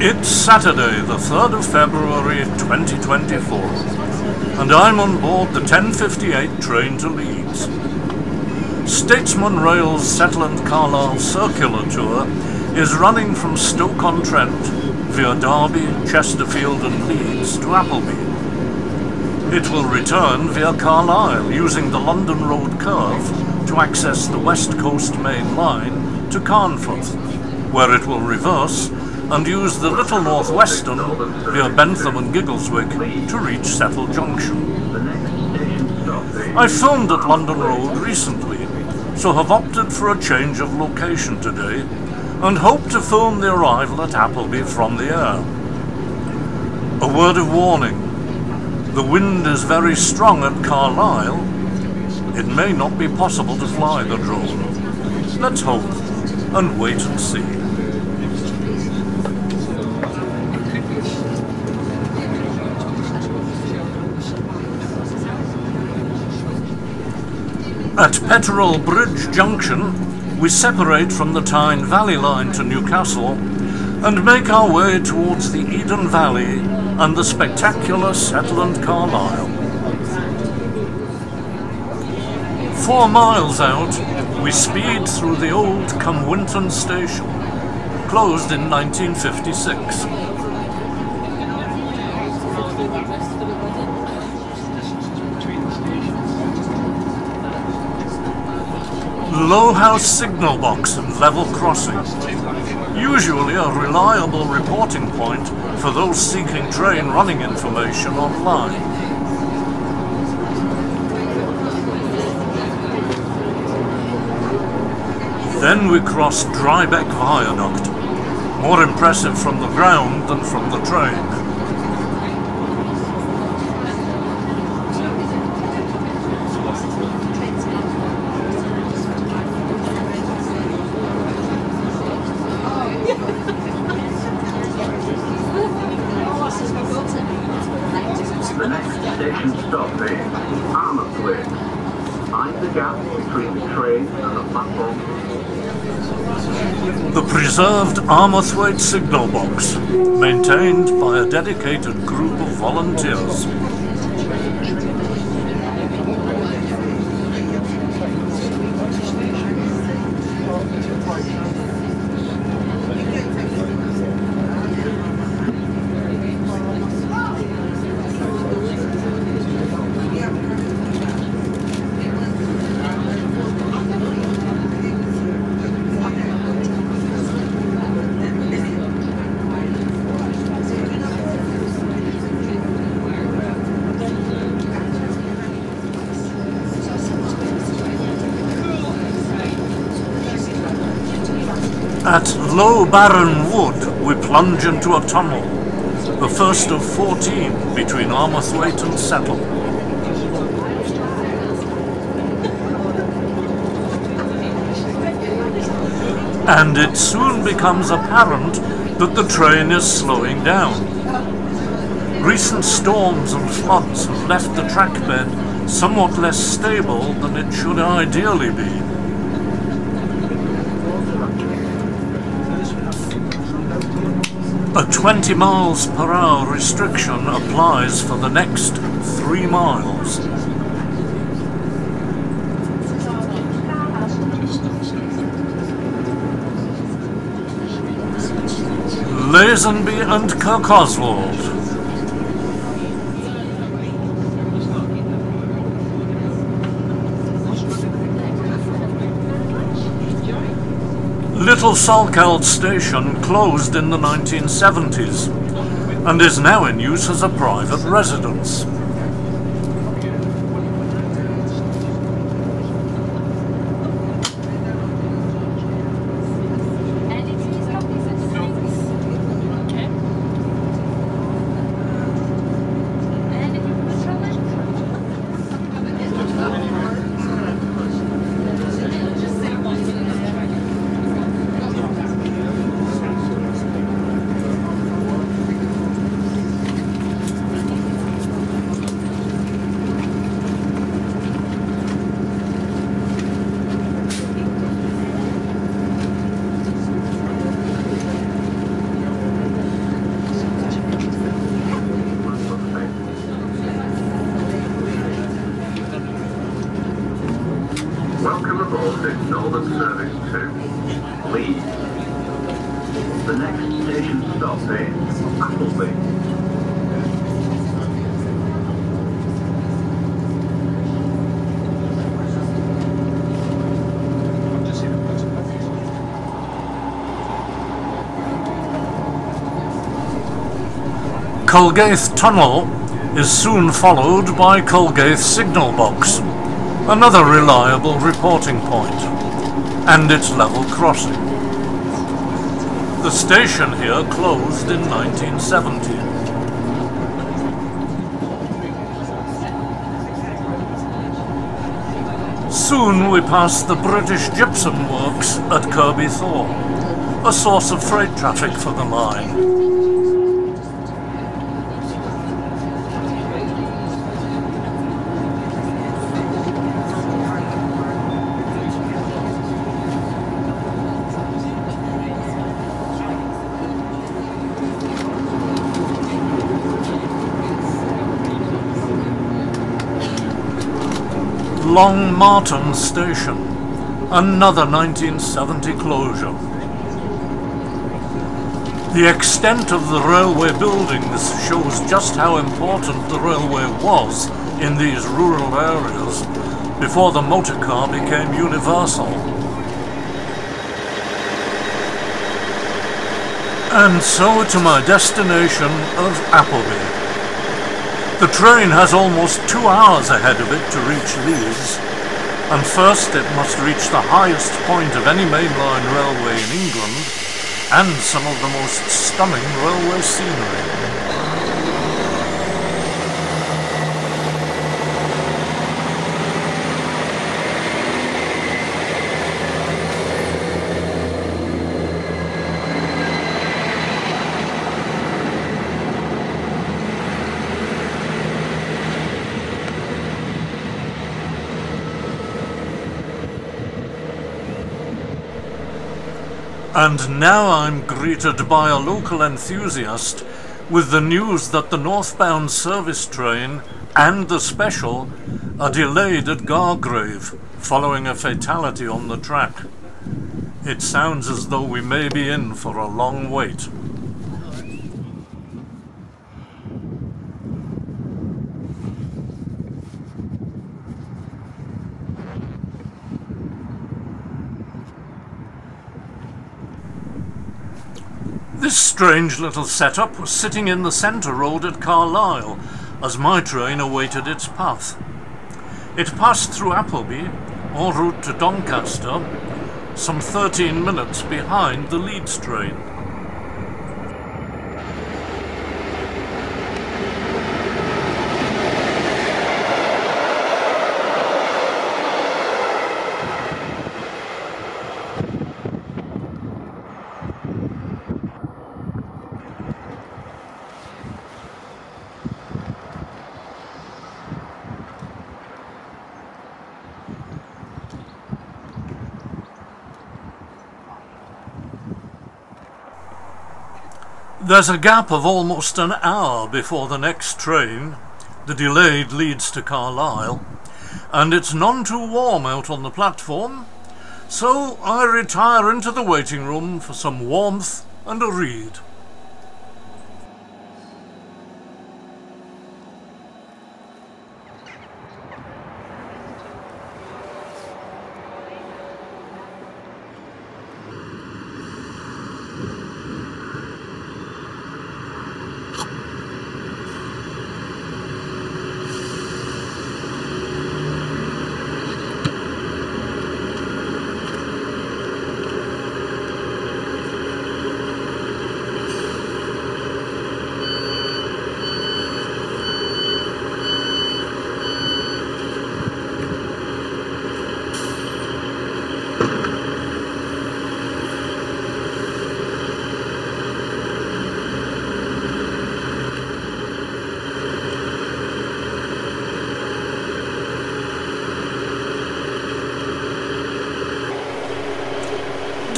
It's Saturday, the 3rd of February 2024, and I'm on board the 1058 train to Leeds. Statesman Rail's Settle Carlisle Circular Tour is running from Stoke-on-Trent via Derby, Chesterfield and Leeds to Appleby. It will return via Carlisle using the London Road curve to access the West Coast Main Line to Carnforth, where it will reverse and use the Little Northwestern via Bentham and Giggleswick to reach Settle Junction. I filmed at London Road recently, so have opted for a change of location today and hope to film the arrival at Appleby from the air. A word of warning, the wind is very strong at Carlisle. It may not be possible to fly the drone. Let's hope and wait and see. At Petteril Bridge Junction, we separate from the Tyne Valley line to Newcastle and make our way towards the Eden Valley and the spectacular Settle and Carlisle. Four miles out, we speed through the old Cumwhinton station, closed in 1956. Low house signal box and level crossing. Usually a reliable reporting point for those seeking train running information online. Then we cross Drybeck Viaduct, more impressive from the ground than from the train. The preserved Armathwaite signal box, maintained by a dedicated group of volunteers. Low Baron Wood, we plunge into a tunnel, the first of 14 between Armathwaite and Settle. And it soon becomes apparent that the train is slowing down. Recent storms and floods have left the trackbed somewhat less stable than it should ideally be. A 20 miles per hour restriction applies for the next three miles. Lazonby and Kirkoswald. Little Salkeld station closed in the 1970s and is now in use as a private residence. Culgaith Tunnel is soon followed by Culgaith Signal Box, another reliable reporting point, and its level crossing. The station here closed in 1970. Soon we pass the British Gypsum Works at Kirkby Thore, a source of freight traffic for the line. Long Marton Station, another 1970 closure. The extent of the railway buildings shows just how important the railway was in these rural areas before the motor car became universal. And so to my destination of Appleby. The train has almost two hours ahead of it to reach Leeds, and first it must reach the highest point of any mainline railway in England, and some of the most stunning railway scenery. And now I'm greeted by a local enthusiast with the news that the northbound service train and the special are delayed at Gargrave following a fatality on the track. It sounds as though we may be in for a long wait. This strange little setup was sitting in the centre road at Carlisle as my train awaited its path. It passed through Appleby, en route to Doncaster, some 13 minutes behind the Leeds train. There's a gap of almost an hour before the next train. The delayed Leeds to Carlisle, and it's none too warm out on the platform, so I retire into the waiting room for some warmth and a read.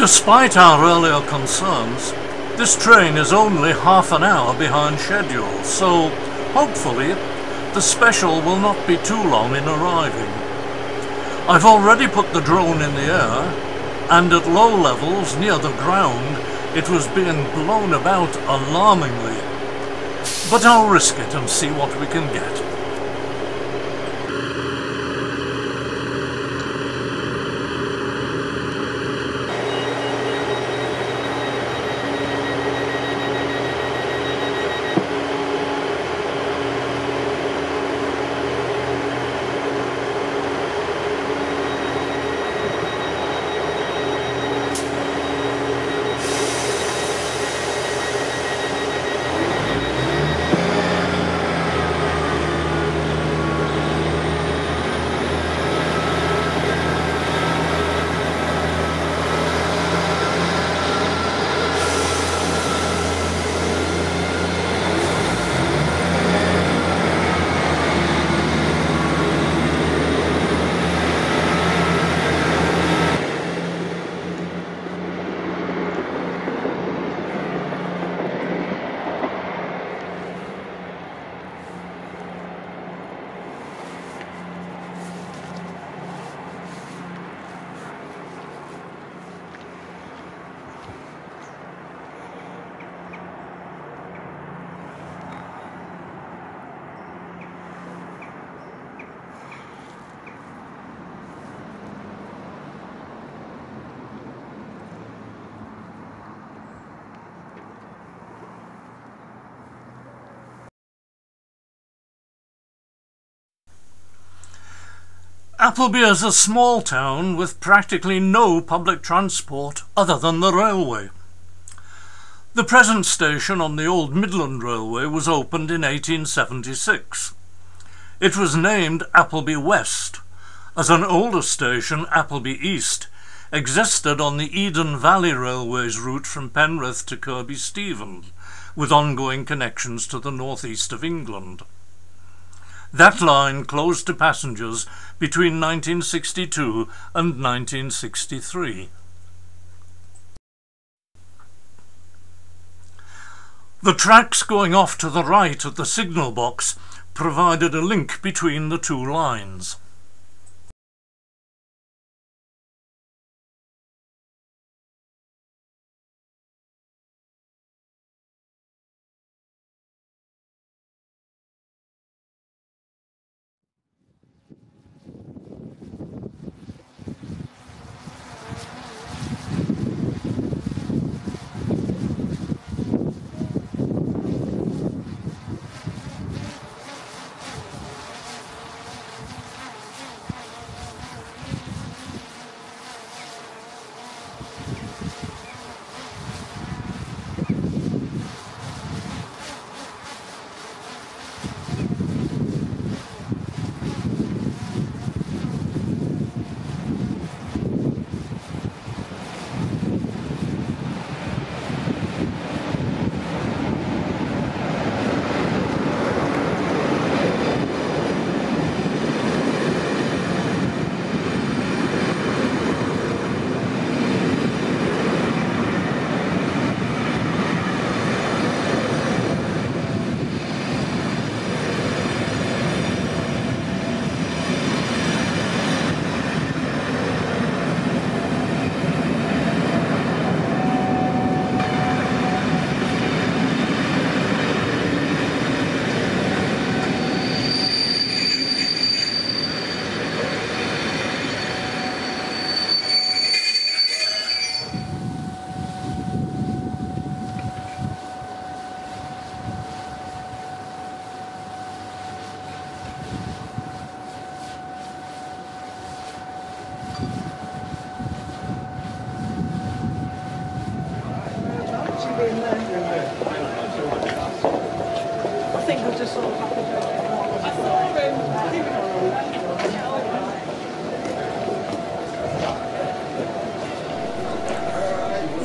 Despite our earlier concerns, this train is only half an hour behind schedule, so hopefully the special will not be too long in arriving. I've already put the drone in the air, and at low levels near the ground, it was being blown about alarmingly. But I'll risk it and see what we can get. Appleby is a small town with practically no public transport other than the railway. The present station on the old Midland Railway was opened in 1876. It was named Appleby West, as an older station, Appleby East, existed on the Eden Valley Railway's route from Penrith to Kirkby Stephen, with ongoing connections to the northeast of England. That line closed to passengers between 1962 and 1963. The tracks going off to the right at the signal box provided a link between the two lines.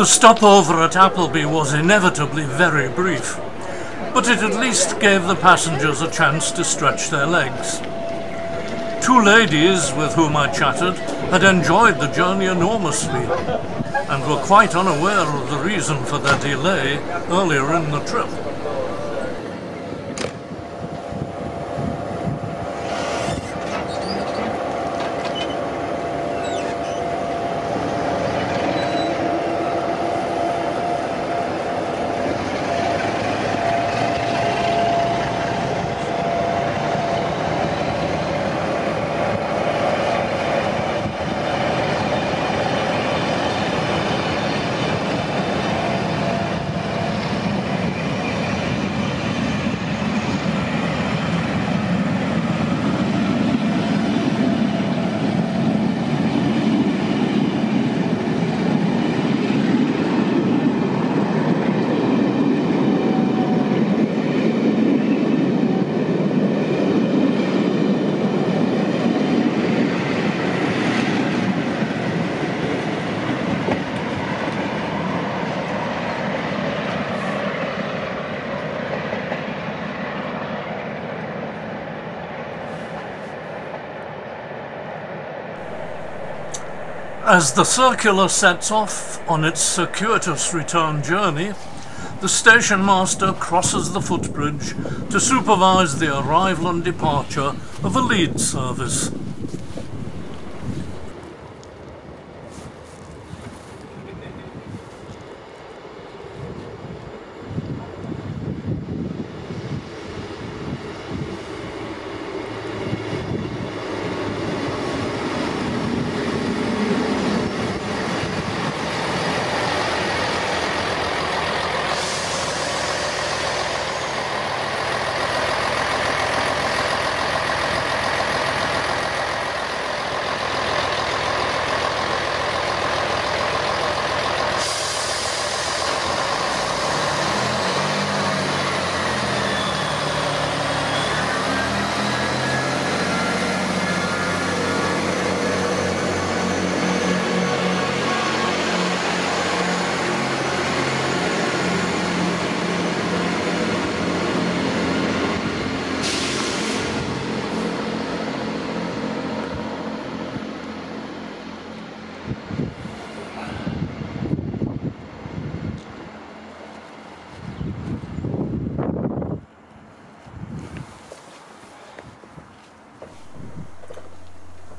The stopover at Appleby was inevitably very brief, but it at least gave the passengers a chance to stretch their legs. Two ladies with whom I chatted had enjoyed the journey enormously and were quite unaware of the reason for their delay earlier in the trip. As the circular sets off on its circuitous return journey, the station master crosses the footbridge to supervise the arrival and departure of a Leeds service.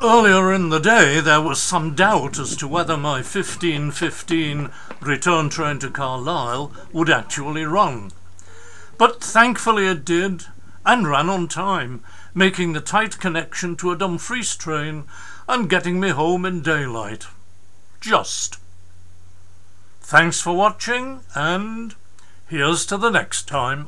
Earlier in the day, there was some doubt as to whether my 1515 return train to Carlisle would actually run. But thankfully it did, and ran on time, making the tight connection to a Dumfries train and getting me home in daylight. Just. Thanks for watching, and here's to the next time.